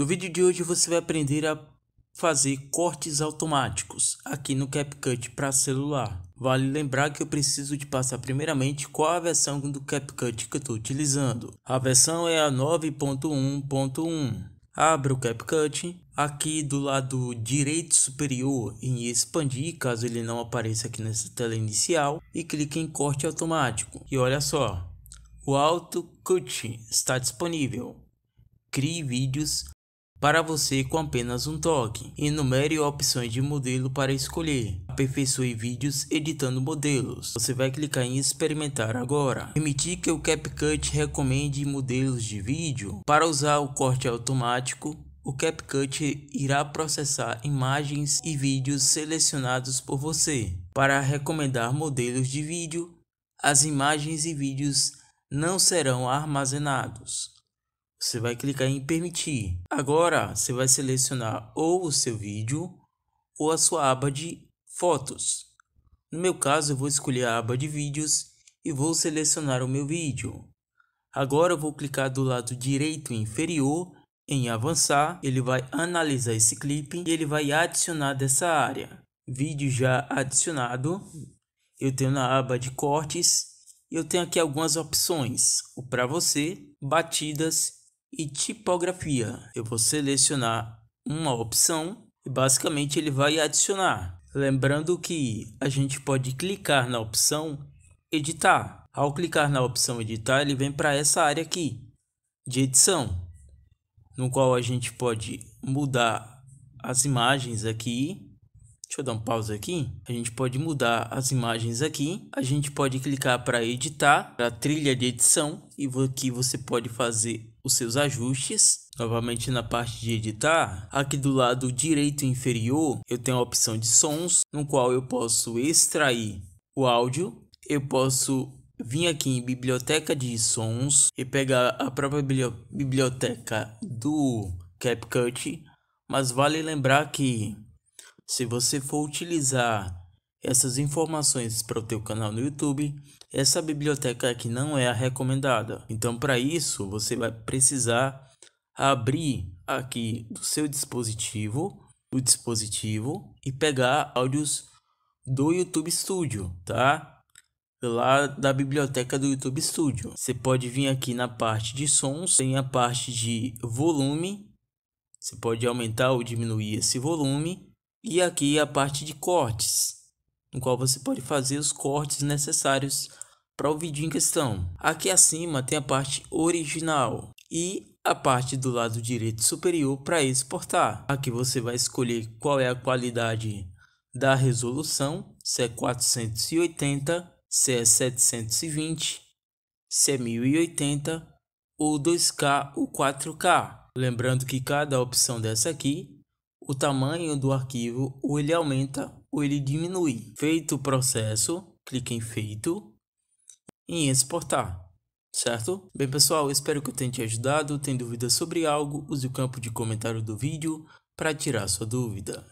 No vídeo de hoje você vai aprender a fazer cortes automáticos aqui no CapCut para celular. Vale lembrar que eu preciso de passar primeiramente qual a versão do CapCut que eu estou utilizando. A versão é a 9.1.1. Abra o CapCut, aqui do lado direito superior em expandir, caso ele não apareça aqui nessa tela inicial, e clique em corte automático. E olha só, o AutoCut está disponível. Crie vídeos para você com apenas um toque. Enumere opções de modelo para escolher. Aperfeiçoe vídeos editando modelos. Você vai clicar em experimentar agora. Permitir que o CapCut recomende modelos de vídeo. Para usar o corte automático, o CapCut irá processar imagens e vídeos selecionados por você. Para recomendar modelos de vídeo, as imagens e vídeos não serão armazenados. Você vai clicar em permitir. Agora você vai selecionar ou o seu vídeo ou a sua aba de fotos. No meu caso eu vou escolher a aba de vídeos e vou selecionar o meu vídeo. Agora eu vou clicar do lado direito inferior em avançar, ele vai analisar esse clipe e ele vai adicionar dessa área. Vídeo já adicionado, eu tenho na aba de cortes, eu tenho aqui algumas opções, o para você, batidas e tipografia. Eu vou selecionar uma opção e basicamente ele vai adicionar. Lembrando que a gente pode clicar na opção editar. Ao clicar na opção editar, ele vem para essa área aqui de edição, no qual a gente pode mudar as imagens aqui. Deixa eu dar um pause aqui. A gente pode mudar as imagens aqui. A gente pode clicar para editar, a trilha de edição e aqui você pode fazer os seus ajustes. Novamente na parte de editar, aqui do lado direito inferior, eu tenho a opção de sons, no qual eu posso extrair o áudio. Eu posso vir aqui em biblioteca de sons e pegar a própria biblioteca do CapCut, mas vale lembrar que se você for utilizar essas informações para o teu canal no YouTube, essa biblioteca aqui não é a recomendada. Então, para isso, você vai precisar abrir aqui do seu dispositivo, o dispositivo e pegar áudios do YouTube Studio, tá? Lá da biblioteca do YouTube Studio. Você pode vir aqui na parte de sons, tem a parte de volume. Você pode aumentar ou diminuir esse volume e aqui a parte de cortes no qual você pode fazer os cortes necessários para o vídeo em questão. Aqui acima tem a parte original e a parte do lado direito superior para exportar. Aqui você vai escolher qual é a qualidade da resolução, se é 480, se é 720, se é 1080 ou 2K ou 4K. Lembrando que cada opção dessa aqui, o tamanho do arquivo ou ele aumenta ou ele diminui. Feito o processo, clique em feito e em exportar. Certo? Bem pessoal, espero que eu tenha te ajudado. Tem dúvidas sobre algo? Use o campo de comentário do vídeo para tirar sua dúvida.